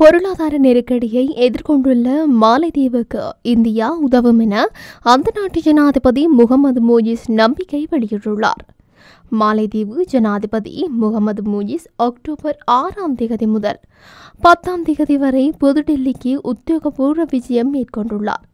பொருளாதார நெருக்கடியை எதிர்கொண்டுள்ள மாலைதீவுக்கு இந்தியா உதவும் என அந்த நாட்டு ஜனாதிபதி முகமது மோயிஸ் நம்பிக்கை வெளியிட்டுள்ளார். மாலைதீவு ஜனாதிபதி முகமது மூயிஸ் அக்டோபர் ஆறாம் திகதி முதல் பத்தாம் திகதி வரை புதுடில்லிக்கு உத்தியோகபூர்வ விஜயம் மேற்கொண்டுள்ளார்.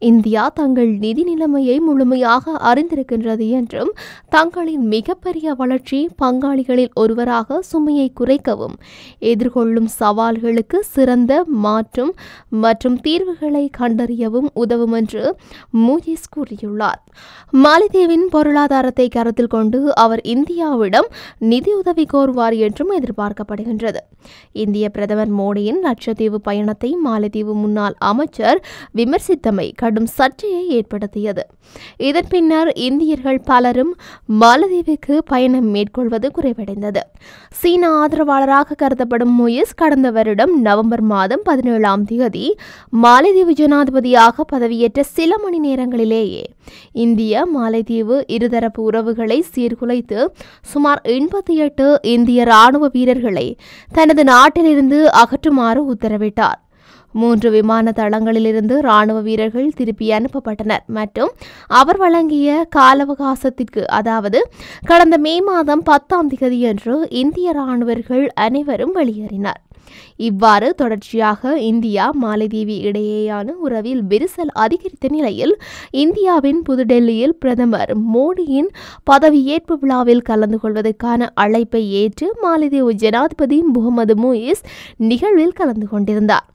இந்தியா தங்கள் நிதி நிலைமையை முழுமையாக அறிந்திருக்கின்றது என்றும் தங்களின் மிகப்பெரிய வளர்ச்சி பங்காளிகளில் ஒருவராக சுமையை குறைக்கவும் எதிர்கொள்ளும் சவால்களுக்கு சிறந்த மாற்றும் மற்றும் தீர்வுகளை கண்டறியவும் உதவும் என்று மூயிஸ் கூறியுள்ளார். மாலத்தீவின் பொருளாதாரத்தை கருத்தில் கொண்டு அவர் இந்தியாவிடம் நிதியுதவி கோருவார் என்றும் எதிர்பார்க்கப்படுகின்றது. இந்திய பிரதமர் மோடியின் லட்சத்தீவு பயணத்தை மாலத்தீவு முன்னாள் அமைச்சர் விமர்சித்தமை கடும் சர்ச்சையை ஏற்படுத்தியது. இதன் பின்னர் இந்தியர்கள் பலரும் மாலதீவுக்கு பயணம் மேற்கொள்வது குறைவடைந்தது. சீன ஆதரவாளராக கருதப்படும் முயஸ் கடந்த வருடம் நவம்பர் மாதம் பதினேழாம் தேதி மாலைதீவு ஜனாதிபதியாக பதவியேற்ற சில மணி நேரங்களிலேயே இந்திய மாலைதீவு இருதரப்பு உறவுகளை சீர்குலைத்து சுமார் எண்பத்தி எட்டு இந்திய ராணுவ வீரர்களை தனது நாட்டிலிருந்து அகற்றுமாறு உத்தரவிட்டார். மூன்று விமான தளங்களிலிருந்து ராணுவ வீரர்கள் திருப்பி அனுப்பப்பட்டனர். மற்றும் அவர் வழங்கிய கால அவகாசத்திற்கு அதாவது கடந்த மே மாதம் பத்தாம் தேதியன்று இந்திய ராணுவர்கள் அனைவரும் வெளியேறினர். இவ்வாறு தொடர்ச்சியாக இந்தியா மாலைதீவு இடையேயான உறவில் விரிசல் அதிகரித்த நிலையில் இந்தியாவின் புதுடெல்லியில் பிரதமர் மோடியின் பதவியேற்பு விழாவில் கலந்து கொள்வதற்கான அழைப்பை ஏற்று மாலைதீவு ஜனாதிபதி முகமது மூயிஸ் நிகழ்வில் கலந்து கொண்டிருந்தார்.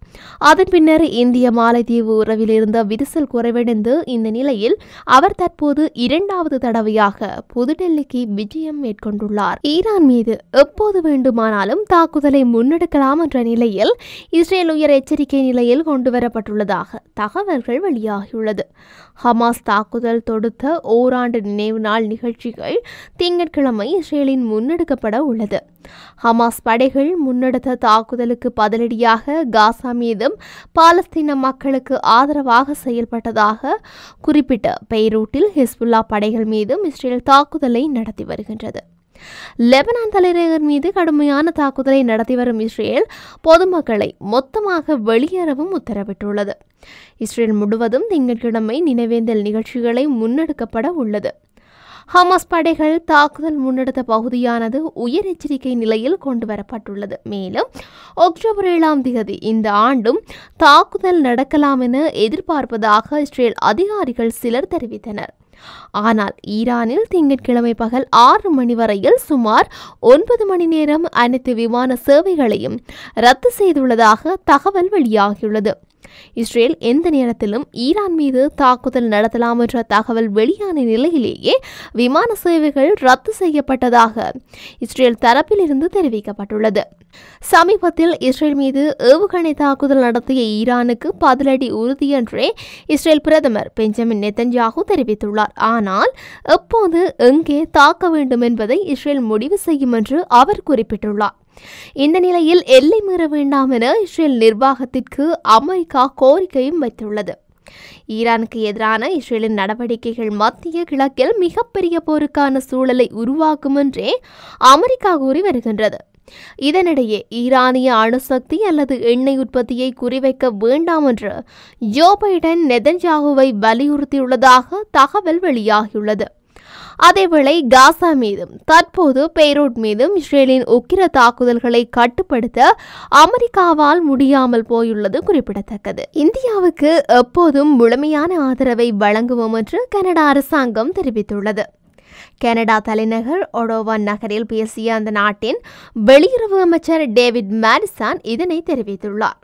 அதன் பின்னர் இந்திய மாலைத்தீவு உறவில் இருந்த விரிசல் குறைவடைந்து இந்த நிலையில் அவர் தற்போது இரண்டாவது தடவையாக புதுடெல்லிக்கு விஜயம் மேற்கொண்டுள்ளார். ஈரான் மீது எப்போது வேண்டுமானாலும் தாக்குதலை முன்னெடுக்கலாம் என்ற நிலையில் இஸ்ரேல் உயர் எச்சரிக்கை நிலையில் கொண்டுவரப்பட்டுள்ளதாக தகவல்கள் வெளியாகியுள்ளது. ஹமாஸ் தாக்குதல் தொடுத்த ஓராண்டு நினைவு நாள் நிகழ்ச்சிகள் திங்கட்கிழமை இஸ்ரேலின் முன்னெடுக்கப்பட உள்ளது. ஹமாஸ் படைகள் முன்னெடுத்த தாக்குதலுக்கு பதிலடியாக காசா மீதும் பாலஸ்தீன மக்களுக்கு ஆதரவாக செயல்பட்டதாக குறிப்பிட்ட பெய்ரூட்டில் ஹிஸ்புல்லா படைகள் மீதும் இஸ்ரேல் தாக்குதலை நடத்தி வருகின்றது. லெபனான் தலைநகர் மீது கடுமையான தாக்குதலை நடத்தி வரும் இஸ்ரேல் பொதுமக்களை மொத்தமாக வெளியேறவும் உத்தரவிட்டுள்ளது. இஸ்ரேல் முழுவதும் திங்கட்கிழமை நினைவேந்தல் நிகழ்ச்சிகளை முன்னெடுக்கப்பட உள்ளது. ஹமாஸ் படைகள் தாக்குதல் முன்னெடுத்த பகுதியானது உயர் எச்சரிக்கை நிலையில் கொண்டு வரப்பட்டுள்ளது மேலும் அக்டோபர் ஏழாம் தேதி இந்த ஆண்டும் தாக்குதல் நடக்கலாம் என எதிர்பார்ப்பதாக இஸ்ரேல் அதிகாரிகள் சிலர் தெரிவித்தனர். ஆனால் ஈரானில் திங்கட்கிழமை பகல் ஆறு மணி வரையில் சுமார் ஒன்பது மணி நேரம் அனைத்து விமான சேவைகளையும் ரத்து செய்துள்ளதாக தகவல் வெளியாகியுள்ளது. இஸ்ரேல் எந்த நேரத்திலும் ஈரான் மீது தாக்குதல் நடத்தலாம் என்ற தகவல் வெளியான நிலையிலேயே விமான சேவைகள் ரத்து செய்யப்பட்டதாக இஸ்ரேல் தரப்பிலிருந்து தெரிவிக்கப்பட்டுள்ளது. சமீபத்தில் இஸ்ரேல் மீது ஏவுகணை தாக்குதல் நடத்திய ஈரானுக்கு பதிலடி உறுதியென்றே இஸ்ரேல் பிரதமர் பெஞ்சமின் நெத்தன்யாகு தெரிவித்துள்ளார். ஆனால் எப்போது எங்கே தாக்க வேண்டும் என்பதை இஸ்ரேல் முடிவு செய்யும் என்று அவர் குறிப்பிட்டுள்ளார். இந்த நிலையில் எல்லை மீற வேண்டாம் என இஸ்ரேல் நிர்வாகத்திற்கு அமெரிக்கா கோரிக்கையும் வைத்துள்ளது. ஈரானுக்கு எதிரான இஸ்ரேலின் நடவடிக்கைகள் மத்திய கிழக்கில் மிகப்பெரிய போருக்கான சூழலை உருவாக்கும் என்றே அமெரிக்கா கூறி வருகின்றது. இதனிடையே ஈரானிய அணுசக்தி அல்லது எண்ணெய் உற்பத்தியை குறிவைக்க வேண்டாம் என்று ஜோ பைடன் நெதன்ஜாகுவை வலியுறுத்தியுள்ளதாக தகவல் வெளியாகியுள்ளது. அதேவேளை காசா மீதும் தற்போது பெய்ரூட் மீதும் இஸ்ரேலின் உக்கிர தாக்குதல்களை கட்டுப்படுத்த அமெரிக்காவால் முடியாமல் போயுள்ளது குறிப்பிடத்தக்கது. இந்தியாவுக்கு எப்போதும் முழுமையான ஆதரவை வழங்குவோம் என்று கனடா அரசாங்கம் தெரிவித்துள்ளது. கனடா தலைநகர் ஒடோவன் நகரில் பேசிய அந்த நாட்டின் வெளியுறவு அமைச்சர் டேவிட் மாரிசான் இதனை தெரிவித்துள்ளார்.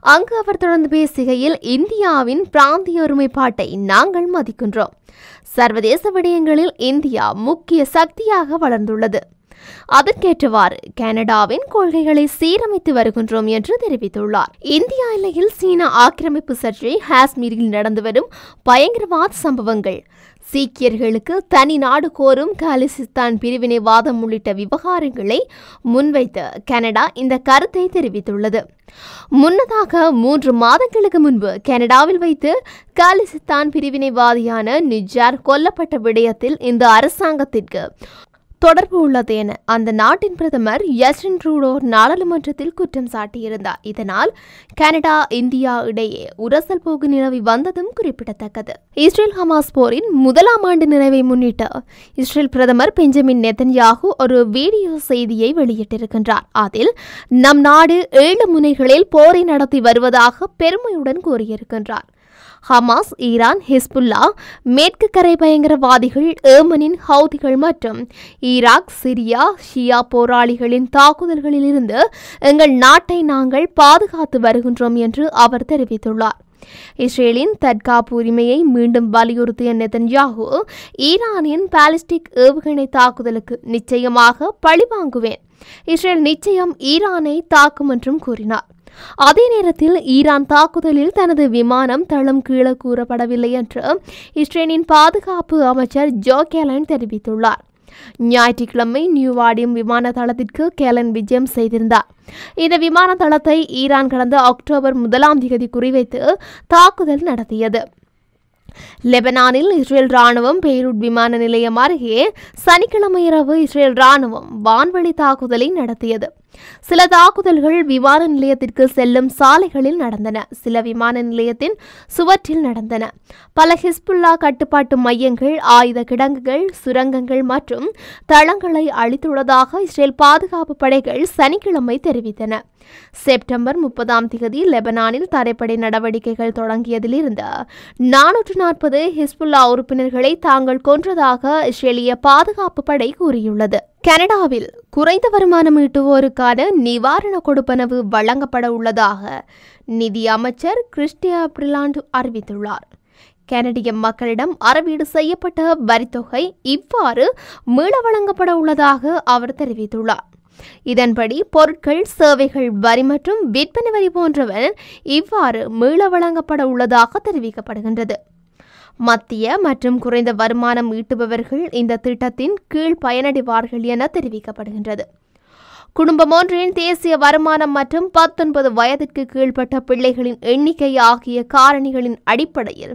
அங்கு அவர் தொடர்ந்து பேசுகையில் இந்தியாவின் பிராந்திய ஒருமைப்பாட்டை நாங்கள் மதிக்கின்றோம். சர்வதேச விடயங்களில் இந்தியா முக்கிய சக்தியாக வளர்ந்துள்ளது. அதற்கேற்றவாறு கனடாவின் கொள்கைகளை சீரமைத்து வருகின்றோம் என்று தெரிவித்துள்ளார். இந்தியா எல்லையில் சீனா ஆக்கிரமிப்பு சர்ச்சை காஷ்மீரில் நடந்து வரும் பயங்கரவாத சம்பவங்கள். சீக்கியர்களுக்கு தனி நாடு கோரும் காலிஸ்தான் பிரிவினைவாதம் உள்ளிட்ட விவகாரங்களை முன்வைத்து கனடா இந்த கருத்தை தெரிவித்துள்ளது. முன்னதாக மூன்று மாதங்களுக்கு முன்பு கனடாவில் வைத்து காலிஸ்தான் பிரிவினைவாதியான நிஜார் கொல்லப்பட்ட விடயத்தில் இந்த அரசாங்கத்திற்கு தொடர்பு உள்ளது என அந்த நாட்டின் பிரதமர் ஜஸ்டின் ட்ரூடோ நாடாளுமன்றத்தில் குற்றம் சாட்டியிருந்தார். இதனால் கனடா இந்தியா இடையே உரசல் போக்கு நிலவி வந்ததும் குறிப்பிடத்தக்கது. இஸ்ரேல் ஹமாஸ் போரின் முதலாம் ஆண்டு நிறைவை முன்னிட்டு இஸ்ரேல் பிரதமர் பெஞ்சமின் நெத்தன்யாகு ஒரு வீடியோ செய்தியை வெளியிட்டிருக்கின்றார். அதில் நம் நாடு ஏழு முனைகளில் போரை நடத்தி வருவதாக பெருமையுடன் கூறியிருக்கின்றார். ஹமாஸ் ஈரான் ஹிஸ்புல்லா மேற்கு கரை பயங்கரவாதிகள் ஏமனின் ஹவுதிகள் மற்றும் ஈராக் சிரியா ஷியா போராளிகளின் தாக்குதல்களிலிருந்து எங்கள் நாட்டை நாங்கள் பாதுகாத்து வருகின்றோம் என்று அவர் தெரிவித்துள்ளார். இஸ்ரேலின் தற்காப்பு உரிமையை மீண்டும் வலியுறுத்திய நெதன்யாகு ஈரானின் பாலிஸ்டிக் ஏவுகணை தாக்குதலுக்கு நிச்சயமாக பழிவாங்குவேன். இஸ்ரேல் நிச்சயம் ஈரானை தாக்கும் என்றும் கூறினார். அதே நேரத்தில் ஈரான் தாக்குதலில் தனது விமானம் தளம் கீழே கூறப்படவில்லை என்று இஸ்ரேலின் பாதுகாப்பு அமைச்சர் ஜோ கேலன் தெரிவித்துள்ளார். ஞாயிற்றுக்கிழமை நியூவாடியம் விமான தளத்திற்கு கேலன் விஜயம் செய்திருந்தார். இந்த விமான தளத்தை ஈரான் கடந்த அக்டோபர் முதலாம் தேதி குறிவைத்து தாக்குதல் நடத்தியது. லெபனானில் இஸ்ரேல் ராணுவம் பெய்ரூட் விமான நிலையம் அருகே சனிக்கிழமை இரவு இஸ்ரேல் ராணுவம் வான்வழி தாக்குதலை நடத்தியது. சில தாக்குதல்கள் விமான நிலையத்திற்கு செல்லும் சாலைகளில் நடந்தன. சில விமான நிலையத்தின் சுவற்றில் நடந்தன. பல ஹிஸ்புல்லா கட்டுப்பாட்டு மையங்கள் ஆயுத கிடங்குகள் சுரங்கங்கள் மற்றும் தளங்களை அளித்துள்ளதாக இஸ்ரேல் பாதுகாப்பு படைகள் சனிக்கிழமை தெரிவித்தன. செப்டம்பர் முப்பதாம் தேதி லெபனானில் தரைப்படை நடவடிக்கைகள் தொடங்கியதிலிருந்து நானூற்று நாற்பது ஹிஸ்புல்லா உறுப்பினர்களை தாங்கள் கொன்றதாக இஸ்ரேலிய பாதுகாப்பு படை கூறியுள்ளது. கனடாவில் குறைந்த வருமானம் ஈட்டுவோருக்கான நிவாரண கொடுப்பனவு வழங்கப்பட உள்ளதாக நிதி அமைச்சர் கிறிஸ்டியா பிரிலாண்டு அறிவித்துள்ளார். கனடிய மக்களிடம் அறவீடு செய்யப்பட்ட வரித்தொகை இவ்வாறு மீள வழங்கப்பட உள்ளதாக அவர் தெரிவித்துள்ளார். இதன்படி பொருட்கள் சேவைகள் வரி மற்றும் விற்பனை வரி போன்றவன் இவ்வாறு மீள வழங்கப்பட உள்ளதாக தெரிவிக்கப்படுகின்றது. மத்திய மற்றும் குறைந்த வருமானம் ஈட்டுபவர்கள் இந்த திட்டத்தின் கீழ் பயனடைவார்கள் என தெரிவிக்கப்படுகின்றது. குடும்பம் ஒன்றின் தேசிய வருமானம் மற்றும் பத்தொன்பது வயதிற்கு கீழ்ப்பட்ட பிள்ளைகளின் எண்ணிக்கை ஆகிய காரணிகளின் அடிப்படையில்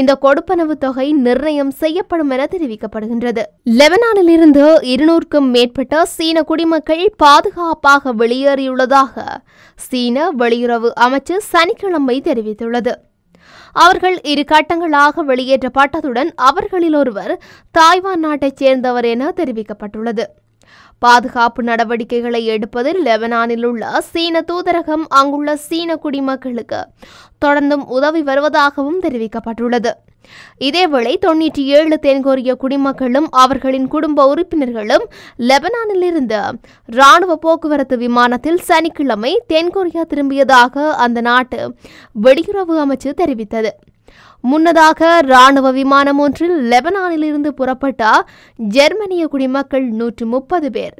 இந்த கொடுப்பனவு தொகை நிர்ணயம் செய்யப்படும் என தெரிவிக்கப்படுகின்றது. லெபனானில் இருந்து இருநூறுக்கும் மேற்பட்ட சீன குடிமக்கள் பாதுகாப்பாக வெளியேறியுள்ளதாக சீன வெளியுறவு அமைச்சு சனிக்கிழமை தெரிவித்துள்ளது. அவர்கள் இரு கட்டங்களாக வெளியேற்றப்பட்டதுடன் அவர்களில் ஒருவர் தாய்வான் நாட்டைச் சேர்ந்தவர் என தெரிவிக்கப்பட்டுள்ளது. பாதுகாப்பு நடவடிக்கைகளை எடுப்பதில் லெபனானில் உள்ள சீன தூதரகம் அங்குள்ள சீன குடிமக்களுக்கு தொடர்ந்தும் உதவி வருவதாகவும் தெரிவிக்கப்பட்டுள்ளது. இதேவேளை தொன்னூற்றி ஏழு தென்கொரிய குடிமக்களும் அவர்களின் குடும்ப உறுப்பினர்களும் லெபனானிலிருந்து இராணுவ ராணுவ போக்குவரத்து விமானத்தில் சனிக்கிழமை தென்கொரியா திரும்பியதாக அந்த நாட்டு வெளியுறவு அமைச்சு தெரிவித்தது. முன்னதாக ராணுவ விமானம் ஒன்றில் லெபனானிலிருந்து புறப்பட்ட ஜெர்மனிய குடிமக்கள் நூற்று முப்பது பேர்.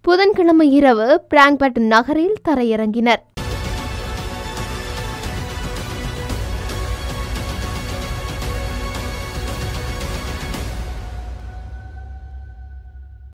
புதன்கிழமை இரவு பிராங்பர்ட் நகரில் தரையிறங்கினர்.